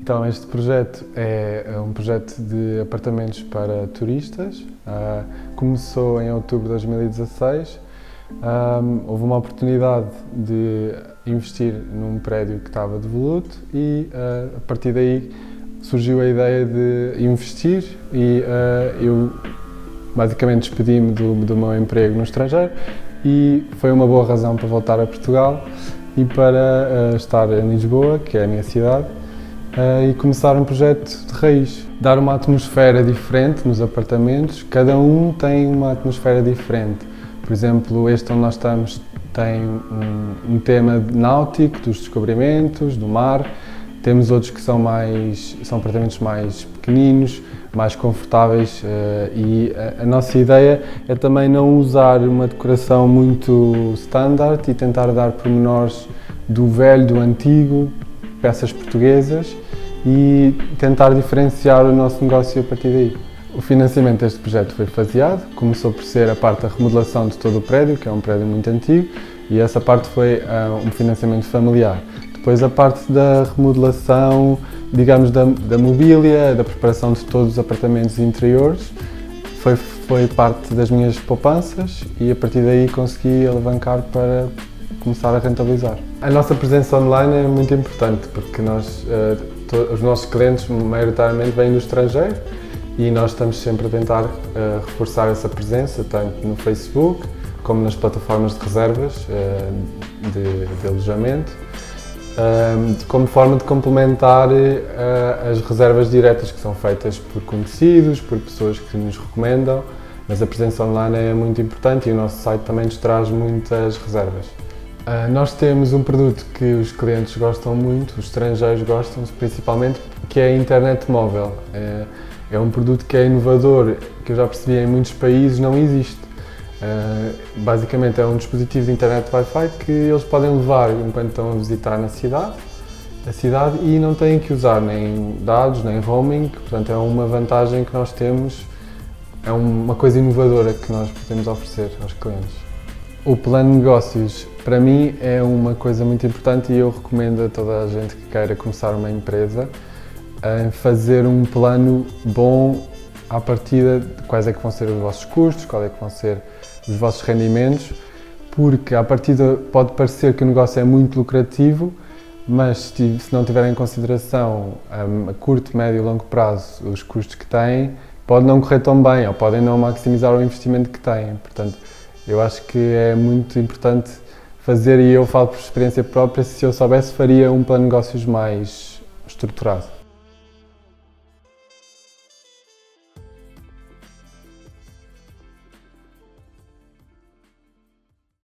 Então, este projeto é um projeto de apartamentos para turistas. Uh, começou em outubro de 2016. Um, houve uma oportunidade de investir num prédio que estava devoluto e, uh, a partir daí, surgiu a ideia de investir e eu basicamente despedi-me do, do meu emprego no estrangeiro e foi uma boa razão para voltar a Portugal e para estar em Lisboa, que é a minha cidade, e começar um projeto de raiz. Dar uma atmosfera diferente nos apartamentos, cada um tem uma atmosfera diferente. Por exemplo, este onde nós estamos tem um, um tema náutico, dos descobrimentos, do mar. Temos outros que são mais são apartamentos mais pequeninos, mais confortáveis uh, e a, nossa ideia é também não usar uma decoração muito standard e tentar dar pormenores do velho, do antigo, peças portuguesas e tentar diferenciar o nosso negócio a partir daí. O financiamento deste projeto foi faseado, começou por ser a parte da remodelação de todo o prédio, que é um prédio muito antigo, e essa parte foi uh, um financiamento familiar. Depois a parte da remodelação, digamos, da, da mobília, da preparação de todos os apartamentos interiores, foi, foi parte das minhas poupanças e a partir daí consegui alavancar para começar a rentabilizar. A nossa presença online é muito importante porque nós, uh, os nossos clientes maioritariamente vêm do estrangeiro e nós estamos sempre a tentar uh, reforçar essa presença, tanto no Facebook como nas plataformas de reservas uh, de, de, alojamento, como forma de complementar as reservas diretas que são feitas por conhecidos, por pessoas que nos recomendam, mas a presença online é muito importante e o nosso site também nos traz muitas reservas. Uh, nós temos um produto que os clientes gostam muito, os estrangeiros gostam principalmente, que é a internet móvel. É, é um produto que é inovador, que eu já percebi em muitos países não existe. Uh, basicamente é um dispositivo de internet Wi-Fi que eles podem levar enquanto estão a visitar na cidade, a cidade e não têm que usar nem dados, nem roaming, portanto é uma vantagem que nós temos, é uma coisa inovadora que nós podemos oferecer aos clientes. O plano de negócios, para mim, é uma coisa muito importante e eu recomendo a toda a gente que queira começar uma empresa a fazer um plano bom à partida de quais é que vão ser os vossos custos, quais é que vão ser os vossos rendimentos, porque à partida pode parecer que o negócio é muito lucrativo, mas se não tiver em consideração a curto, médio e longo prazo os custos que têm, pode não correr tão bem ou podem não maximizar o investimento que têm. Portanto, eu acho que é muito importante fazer, e eu falo por experiência própria, se eu soubesse, faria um plano de negócios mais estruturado.